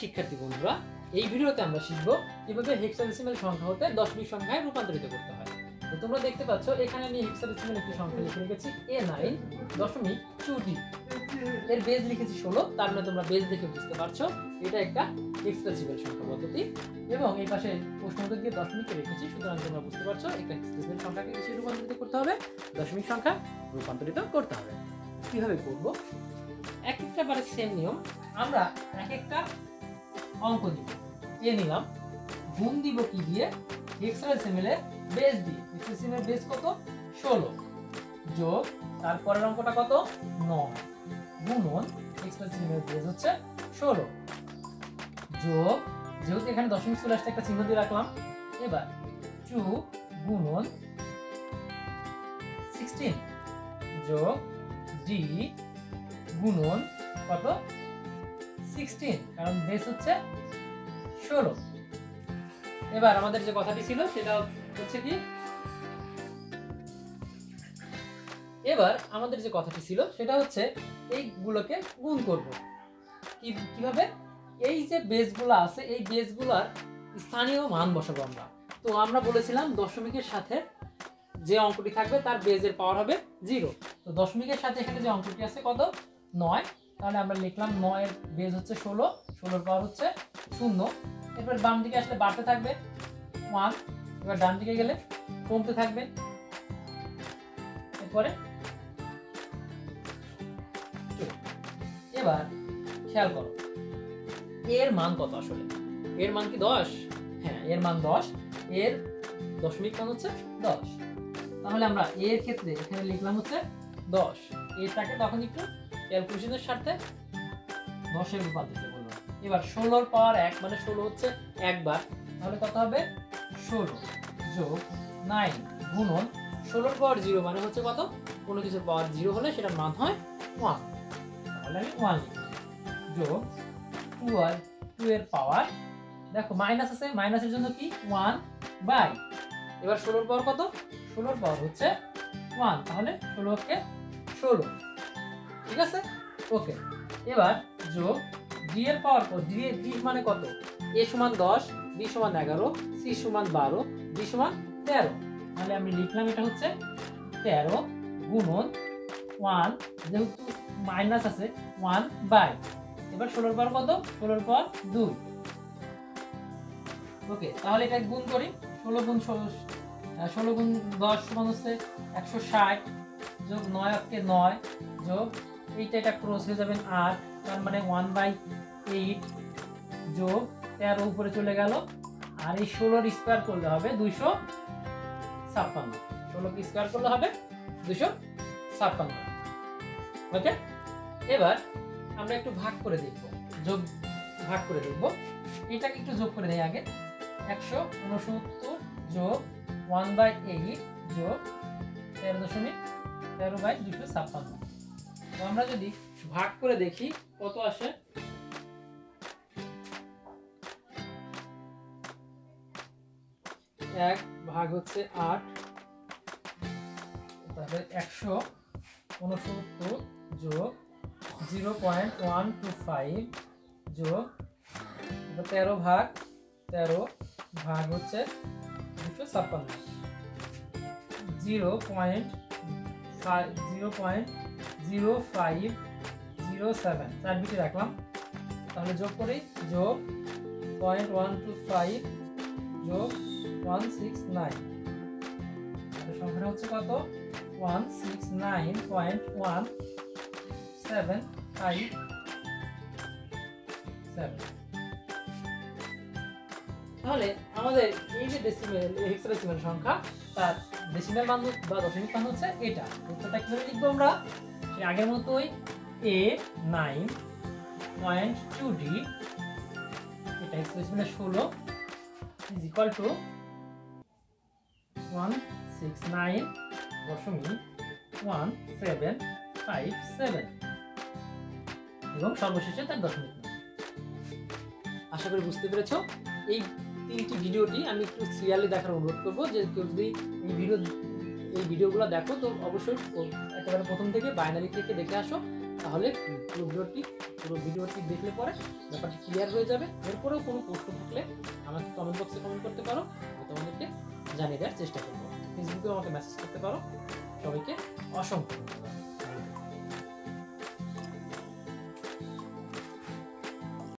শিক্ষার্থী বন্ধুরা, এই ভিডিওতে আমরা শিখব কীভাবে হেক্সাডেসিমাল সংখ্যা হতে দশমিক সংখ্যায় রূপান্তরিত করতে হয়। তো তোমরা দেখতে পাচ্ছ, এখানে আমি হেক্সাডেসিমাল একটি সংখ্যা লিখে রেখেছি এ নাইন দশমিক টু ডি এর বেজ লিখেছি ষোলো, তার মানে তোমরা বেজ দেখে বুঝতে পারছ, এটা একটা হেক্সাডেসিমাল সংখ্যা পদ্ধতি। এবং এই পাশে প্রশ্ন উত্তর দিয়ে দশমিকে রেখেছি, সুতরাং তোমরা বুঝতে পারছ, একটা হেক্সাডেসিমাল সংখ্যাকে কিসে রূপান্তরিত করতে হবে? দশমিক সংখ্যা রূপান্তরিত করতে হবে। কীভাবে করব? এক একটা বারে সেম নিয়ম, আমরা এক একটা অঙ্ক দিব এ নিলাম। গুণ দিব কি দিয়ে? হেক্সাডেসিমেলে বেস দিয়ে। হেক্সাডেসিমেলের বেস কত? ষোলো। যোগ তারপরের অঙ্কটা কত? নয়। গুণন হেক্সাডেসিমেলের বেস হচ্ছে ষোলো। যোগ, যেহেতু এখানে দশমিক চলে আসছে, একটা চিহ্ন দিয়ে রাখলাম। এবার টু গুণন সিক্সটিন যোগ ডি গুণন কত? সিক্সটিন কারণ বেস হচ্ছে ষোলো। এবার আমাদের যে কথাটি ছিল, সেটা হচ্ছে কি? এবার আমাদের যে কথাটি ছিল, সেটা হচ্ছে এইগুলোকে গুণ করব। কি, কীভাবে? এই যে বেসগুলো আছে, এই বেসগুলোর স্থানীয় মান বসাবো আমরা। তো আমরা বলেছিলাম দশমিকের সাথে যে অঙ্কটি থাকবে, তার বেজের পাওয়ার হবে জিরো তো দশমিকের সাথে এখানে যে অঙ্কটি আছে, কত? নয়। তাহলে আমরা লিখলাম নয়ের বেজ হচ্ছে ষোলো, ষোলোর পাওয়ার হচ্ছে শূন্য। এরপর বাম দিকে আসলে বাড়তে থাকবে, ওয়ান। এবার ডান দিকে গেলে কমতে থাকবে। এরপরে এবার খেয়াল করো, এর মান কত আসলে? এর মান কি দশ? হ্যাঁ এর মান দশ। এর দশমিক মান হচ্ছে দশ। তাহলে আমরা এর ক্ষেত্রে এখানে লিখলাম হচ্ছে দশ। এটাকে তখন একটু ক্যালকুলেশনের স্বার্থে দশের রূপান্তরিত করলাম এবার ষোলোর পাওয়ার এক মানে ষোলো হচ্ছে একবার। তাহলে কত হবে? ষোলো যোগ নাইন গুণন ষোলোর পাওয়ার জিরো মানে হচ্ছে কত? কোনো কিছুর পাওয়ার জিরো হলে সেটার মান হয় ওয়ান। তাহলে আমি ওয়ান লিখি যোগ আর টু এর পাওয়ার, দেখো মাইনাস আছে, মাইনাসের জন্য কি? One by. এবার ষোলোর পাওয়ার কত? ষোলোর পাওয়ার হচ্ছে ওয়ান, তাহলে ষোলোকে ষোলো। ঠিক আছে? ওকে এবার যোগ ডি এর পাওয়ার কত? ডি ডি মানে কত? এ সমান দশ বি সমান এগারো সি সমান বারো ডি সমান তেরো। তাহলে আমি লিখলাম এটা হচ্ছে তেরো গুণন ওয়ান যেহেতু মাইনাস আছে ওয়ান বাই এবার ষোলোর পর কত? ষোলোর পর দুই। ওকে তাহলে এটা গুণ করি। ষোলো গুণ ষোলো ষোলো গুণ দশ সমান হচ্ছে একশো ষাট যোগ নয় অক্ষে নয় যোগ এইটা এটা ক্রস হয়ে যাবেন আট তার মানে ওয়ান বাই এইট যোগ তেরো উপরে চলে গেল। আর এই ষোলোর স্কোয়ার করলে হবে দুইশো ছাপ্পান্ন। ষোলোকে স্কোয়ার করলে হবে দুশো ছাপ্পান্ন। ওকে এবার আমরা একটু ভাগ করে দেখব। যোগ, ভাগ করে দেখব। এটাকে একটু যোগ করে দেয় আগে। একশো উনসত্তর যোগ ওয়ান বাই এইট যোগ তেরো দশমিক তেরো বাই দুশো ছাপ্পান্ন। আমরা যদি ভাগ করে দেখি, কত আসে? এক ভাগ হচ্ছে আট তারপরে একশো উনসত্তর যোগ zero point one two five যোগ তেরো ভাগ তেরো ভাগ হচ্ছে দুশো ছাপ্পান্ন। Zero point zero point zero five zero seven চার বিটি রাখলাম। তাহলে যোগ করি, যোগ পয়েন্ট ওয়ান টু ফাইভ যোগ ওয়ান সিক্স নাইন সংখ্যাটা হচ্ছে কত? One six nine point one seven five seven তাহলে আমাদের এই যে ডেসিমেল হেক্সাডেসিমেল সংখ্যা, তার ডেসিমেল মান বা দশমিক মান হচ্ছে এটা। উত্তরটা কীভাবে লিখব আমরা? সেই আগের মতোই A nine point two D এটা হেক্সাডেসিমেলের ষোলো is equal to one six nine দশমিক ওয়ান সেভেন ফাইভ সেভেন এবং সর্বশেষে তার দশমিক আশা করি বুঝতে পেরেছ? এই তিনটি ভিডিওটি আমি একটু সিরিয়ালি দেখার অনুরোধ করব, যে কেউ যদি এই ভিডিও এই ভিডিওগুলো দেখো, তো অবশ্যই একেবারে প্রথম থেকে বাইনারি থেকে দেখে আসো, তাহলে পুরো ভিডিওটি পুরো ভিডিওটি দেখলে পরে ব্যাপারটি ক্লিয়ার হয়ে যাবে। এরপরেও কোনো প্রশ্ন থাকলে আমাকে কমেন্ট বক্সে কমেন্ট করতে পারো, আমি তোমাদেরকে জানিয়ে দেওয়ার চেষ্টা করব। ফেসবুকেও আমাকে মেসেজ করতে পারো। সবাইকে অসংখ্য ধন্যবাদ।